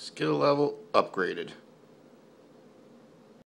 Skill level upgraded.